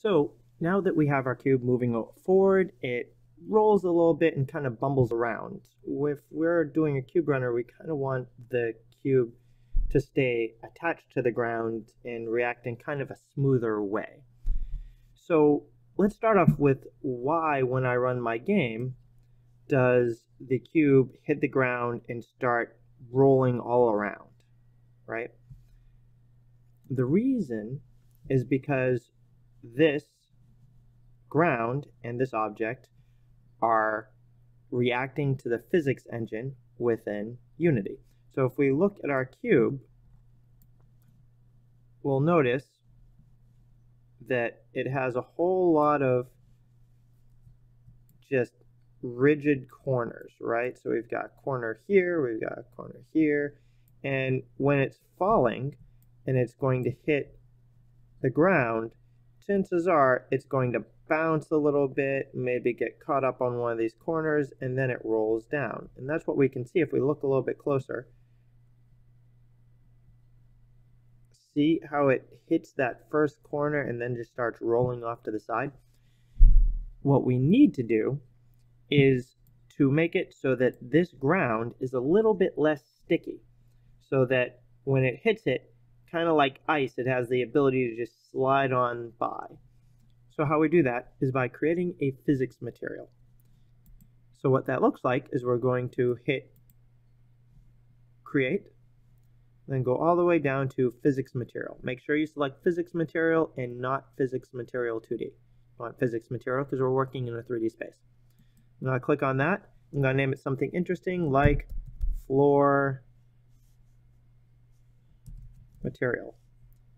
So now that we have our cube moving forward, it rolls a little bit and kind of bumbles around. If we're doing a cube runner, we kind of want the cube to stay attached to the ground and react in kind of a smoother way. So let's start off with why when I run my game does the cube hit the ground and start rolling all around, right? The reason is because this ground and this object are reacting to the physics engine within Unity. So if we look at our cube, we'll notice that it has a whole lot of just rigid corners, right? So we've got corner here, we've got corner here, and when it's falling and it's going to hit the ground, chances are it's going to bounce a little bit, maybe get caught up on one of these corners, and then it rolls down. And that's what we can see if we look a little bit closer. See how it hits that first corner and then just starts rolling off to the side? What we need to do is to make it so that this ground is a little bit less sticky so that when it hits it, kind of like ice, it has the ability to just slide on by. So how we do that is by creating a physics material. So what that looks like is we're going to hit create, then go all the way down to physics material. Make sure you select physics material and not physics material 2D. You want physics material because we're working in a 3D space. I'm going to click on that. I'm going to name it something interesting like floor material.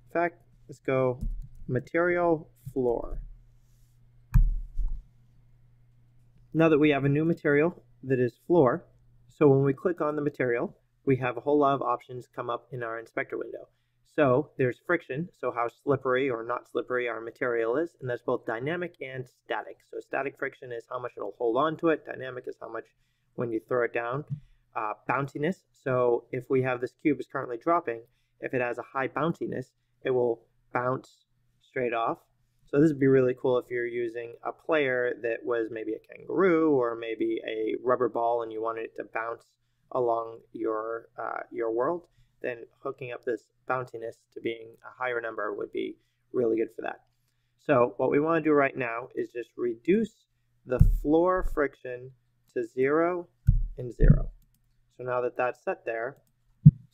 In fact, let's go material floor. Now that we have a new material that is floor, so when we click on the material, we have a whole lot of options come up in our inspector window. So there's friction, so how slippery or not slippery our material is, and that's both dynamic and static. So static friction is how much it'll hold on to it, dynamic is how much when you throw it down. Uh, bounciness, so if we have this cube is currently dropping, if it has a high bounciness, it will bounce straight off. So this would be really cool if you're using a player that was maybe a kangaroo or maybe a rubber ball and you wanted it to bounce along your uh, your world then hooking up this bounciness to being a higher number would be really good for that. So what we want to do right now is just reduce the floor friction to zero and zero. So now that that's set there,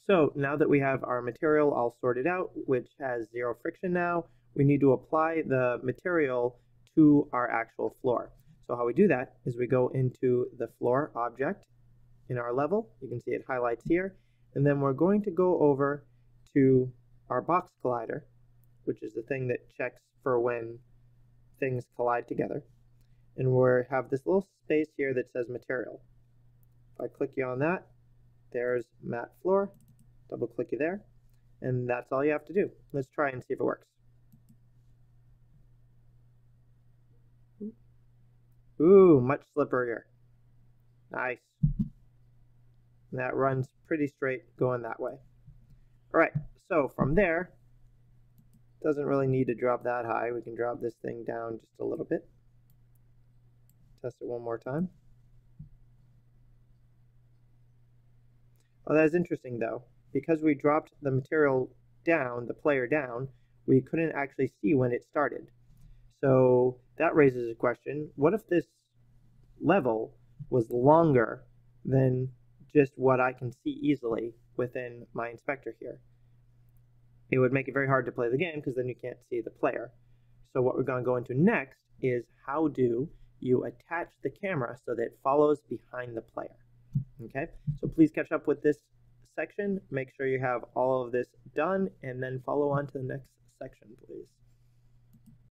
so now that we have our material all sorted out, which has zero friction now, we need to apply the material to our actual floor. So how we do that is we go into the floor object in our level. You can see it highlights here. And then we're going to go over to our box collider, which is the thing that checks for when things collide together. And we have this little space here that says material. If I click you on that, there's matte floor. Double click you there. And that's all you have to do. Let's try and see if it works. Ooh, much slipperier. Nice. that runs pretty straight going that way. All right, so from there, doesn't really need to drop that high. We can drop this thing down just a little bit. Test it one more time. Oh, that is interesting though. Because we dropped the material down, the player down, we couldn't actually see when it started. So that raises a question. What if this level was longer than just what I can see easily within my inspector here. It would make it very hard to play the game because then you can't see the player. So what we're going to go into next is how do you attach the camera so that it follows behind the player. Okay, so please catch up with this section. Make sure you have all of this done and then follow on to the next section, please.